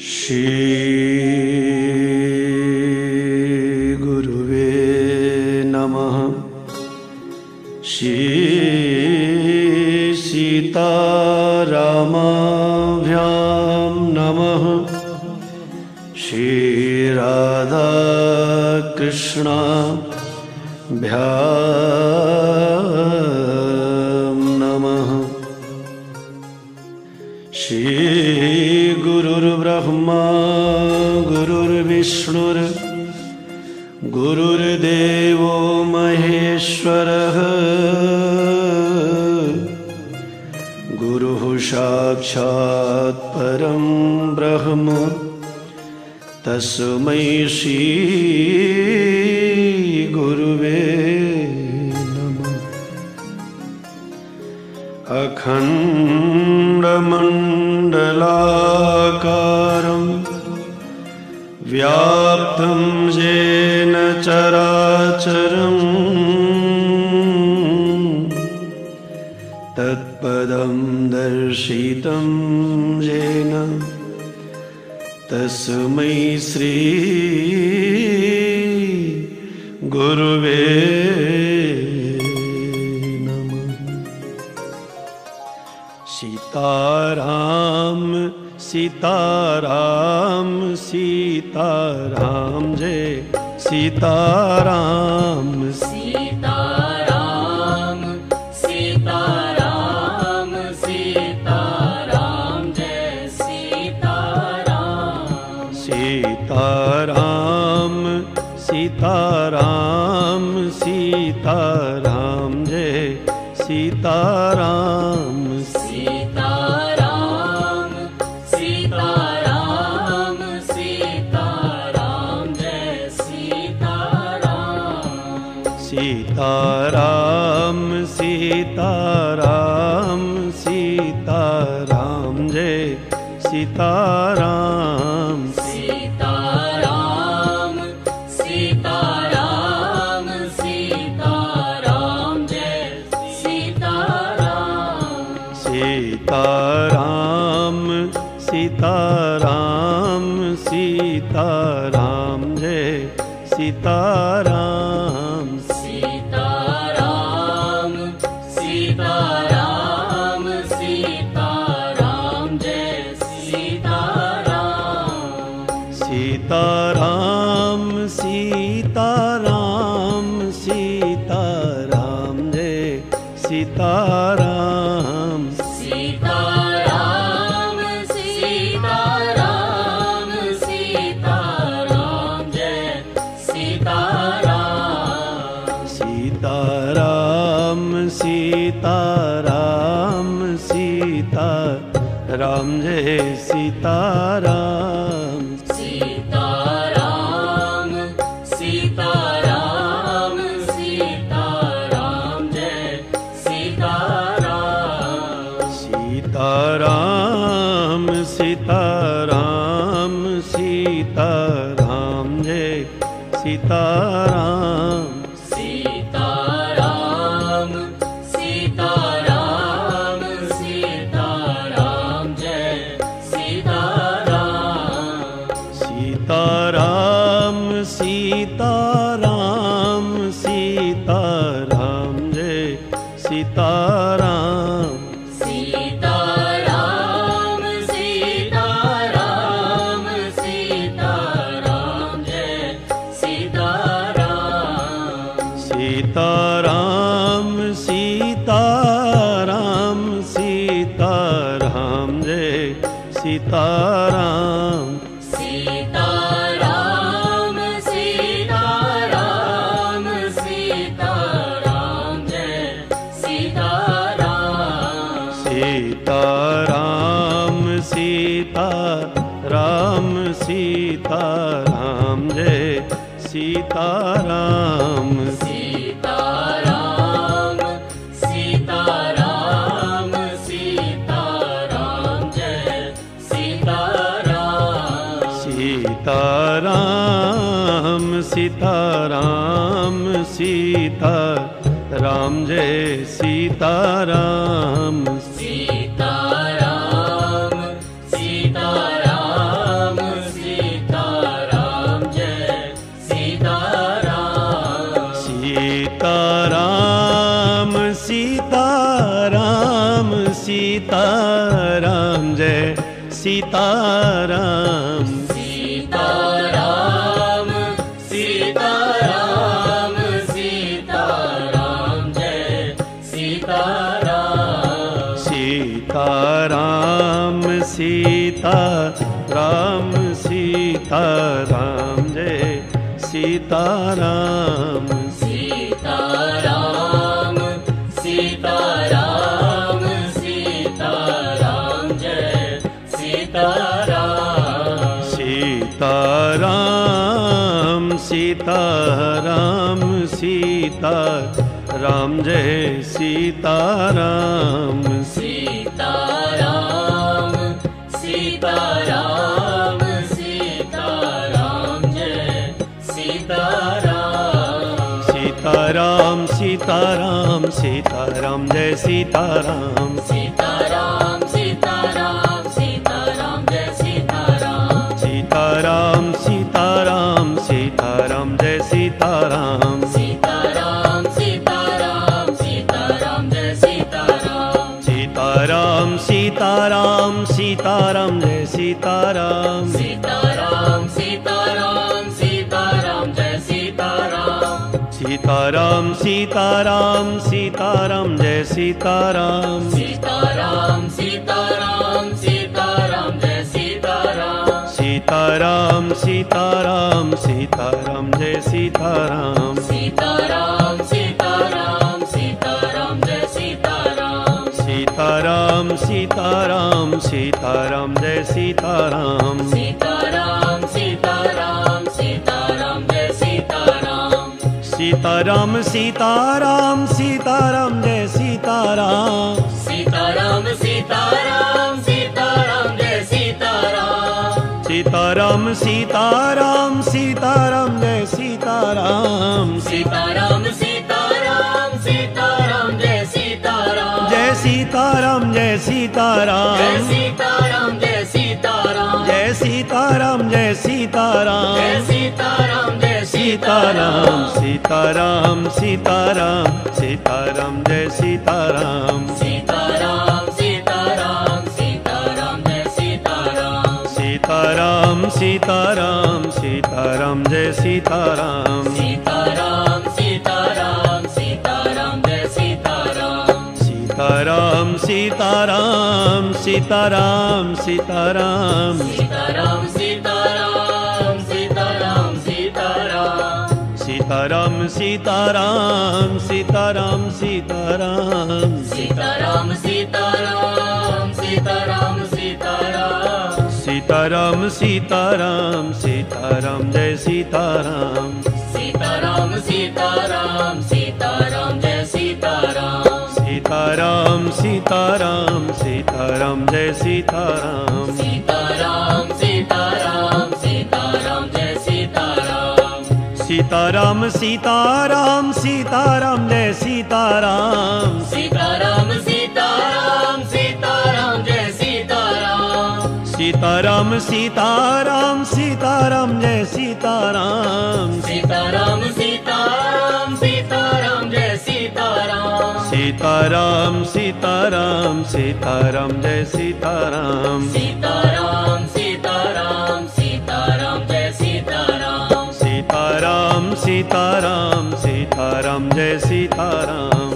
श्रीगुरुवे नमः। श्रीसीतारामाभ्यां नमः। श्रीराधाकृष्णाभ्या श्रीगुरुर्ब्रह्मा गुरुर्विष्णुर् गुरुर्देवो महेश्वरः। गुरुः साक्षात् परं ब्रह्म तस्मै श्रीगुरुवे तत्पदं दर्शितं येन तस्मै श्री गुरुवे नमः। सीताराम सीताराम सीताराम जय। सीताराम। सीताराम सीताराम सीताराम सीताराम जय सीताराम। सीताराम सीताराम सीताराम जय सीताराम। सीताराम सीताराम सीताराम जय सीताराम सीताराम। सीताराम सीताराम सीताराम जय सीताराम। सीताराम सीताराम सीताराम जय सीताराम सीता राम जय सीता राम सीता राम सीता राम सीता राम जय सीता राम सीता राम सीता राम सीता राम जय सीता राम सीताराम। सीताराम सीताराम सीताराम जय। सीताराम। सीताराम सीताराम सीताराम जय। सीताराम सीता राम सीता राम जय सीता राम। सीता राम सीता राम सीता राम जय सीता राम। सीता राम सीता राम सीता राम जय सीता राम। सीताराम। सीताराम सीताराम सीताराम जय सीताराम। सीताराम सीताराम सीता राम जय सीताराम सीताराम सीताराम जय सीताराम। सीताराम सीताराम सीताराम जय सीताराम। सीताराम सीताराम सीताराम जय सीताराम। सीताराम सीताराम सीताराम जय सीताराम। सीताराम सीताराम सीताराम जय सीताराम। सीताराम सीताराम सीताराम सीताराम जय सीताराम सीताराम सीताराम सीताराम जय सीताराम सीताराम सीताराम सीताराम जय सीताराम सीताराम सीताराम सीताराम जय सीताराम सीताराम सीताराम सीताराम जय सीताराम सीताराम सीताराम सीताराम सीताराम जय सीताराम। सीताराम सीताराम सीताराम जय सीताराम। सीताराम सीताराम सीताराम जय सीताराम। सीताराम सीताराम सीताराम जय सीताराम। जय सीताराम जय जय सीताराम जय सीताराम। जय सीताराम जय सीताराम। जय सीताराम। जय सीताराम सीताराम सीताराम सीताराम जय सीताराम सीताराम सीताराम सीताराम जय सीताराम सीताराम सीताराम सीताराम जय सीताराम सीताराम सीताराम सीताराम जय सीताराम सीताराम सीताराम सीताराम सीताराम सीताराम सीताराम सीताराम सीताराम। सीताराम सीताराम सीताराम सीताराम। सीताराम सीताराम सीताराम जय सीताराम। सीताराम सीताराम सीताराम जय सीताराम। सीताराम सीताराम सीताराम जय सीताराम। सीताराम सीताराम सीताराम सीताराम सीताराम जय सीताराम। सीताराम सीताराम सीताराम जय सीताराम। सीताराम सीताराम सीताराम जय सीताराम। सीताराम सीताराम सीताराम जय सीताराम। सीताराम सीताराम सीताराम जय सीताराम। सीताराम सीताराम सीताराम जय सीताराम